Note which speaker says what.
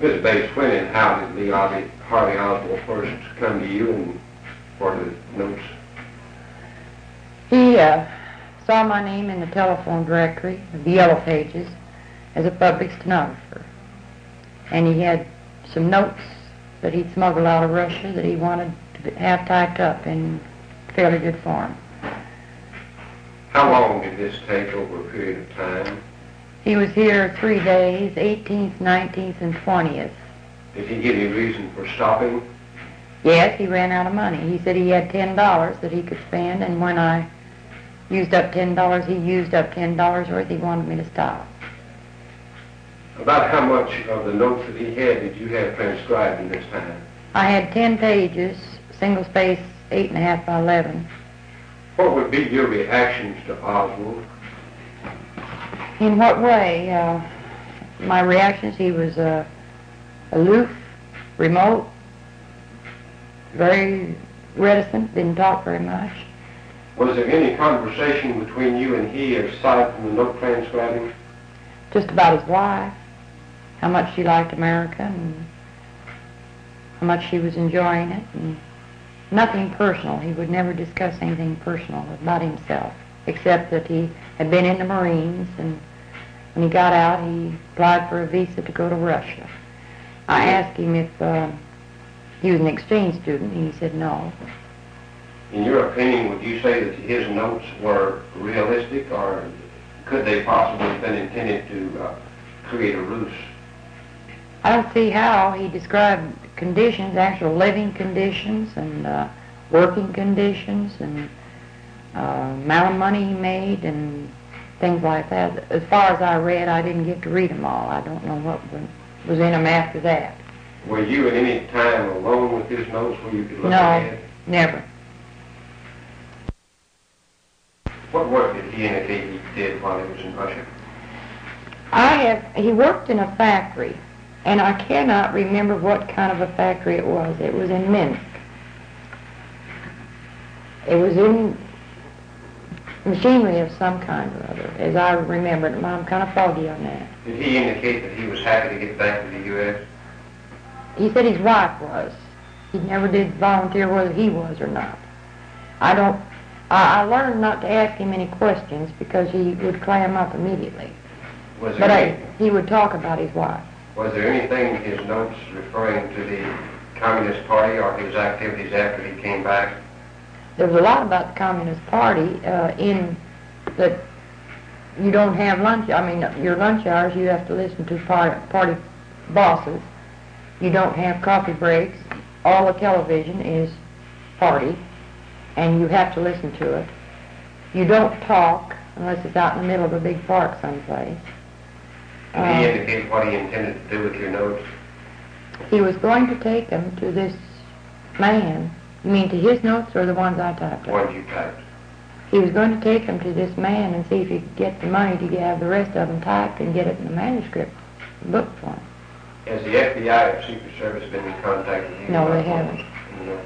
Speaker 1: Ms. Bates, when and how did Lee Harvey, Harvey Oswald first come to you and for the notes?
Speaker 2: He uh, saw my name in the telephone directory, the Yellow Pages, as a public stenographer. And he had some notes that he'd smuggled out of Russia that he wanted to have typed up in fairly good form.
Speaker 1: How long did this take over a period of time?
Speaker 2: He was here three days, 18th, 19th, and 20th.
Speaker 1: Did he give you reason for stopping?
Speaker 2: Yes, he ran out of money. He said he had ten dollars that he could spend, and when I used up ten dollars, he used up ten dollars worth. He wanted me to stop.
Speaker 1: About how much of the notes that he had did you have transcribed in this time?
Speaker 2: I had ten pages, single space, eight and a half by eleven.
Speaker 1: What would be your reactions to Oswald?
Speaker 2: In what way? Uh, my reactions, he was uh, aloof, remote, very reticent, didn't talk very much.
Speaker 1: Was there any conversation between you and he aside from the note transcribing?
Speaker 2: Just about his wife, how much she liked America, and how much she was enjoying it, and nothing personal. He would never discuss anything personal about himself, except that he had been in the Marines, and when he got out, he applied for a visa to go to Russia. I asked him if uh, he was an exchange student, and he said no.
Speaker 1: In your opinion, would you say that his notes were realistic, or could they possibly have been intended to uh, create a ruse?
Speaker 2: I don't see how he described conditions, actual living conditions, and uh, working conditions, and uh, amount of money he made, and things like that. As far as I read, I didn't get to read them all. I don't know what was in them after that.
Speaker 1: Were you at any time alone with his notes where you could look
Speaker 2: No.
Speaker 1: ahead?
Speaker 2: Never.
Speaker 1: What work did he indicate he did while he was in Russia?
Speaker 2: I have. He worked in a factory, and I cannot remember what kind of a factory it was. It was in Minsk. It was in machinery of some kind or other, as I remember it. I'm kind of foggy on that.
Speaker 1: Did he indicate that he was happy to get back to the U.S.?
Speaker 2: He said his wife was. He never did volunteer whether he was or not. I don't. I, I learned not to ask him any questions because he would clam up immediately.
Speaker 1: Was
Speaker 2: But I, he would talk about his wife.
Speaker 1: was there anything in his notes referring to the Communist Party or his activities after he came back?
Speaker 2: There was a lot about the Communist Party uh, in that you don't have lunch. I mean, your lunch hours you have to listen to party, party bosses. You don't have coffee breaks. All the television is party, and you have to listen to it. You don't talk unless it's out in the middle of a big park someplace.
Speaker 1: Did he
Speaker 2: Uh,
Speaker 1: indicate what he intended to do with your notes?
Speaker 2: he was going to take them to this man. You mean to his notes or the ones I typed up?
Speaker 1: What you typed?
Speaker 2: He was going to take them to this man and see if he could get the money to have the rest of them typed and get it in the manuscript book form.
Speaker 1: Has the FBI or Secret Service been in contact with you?
Speaker 2: No, they haven't.
Speaker 1: No.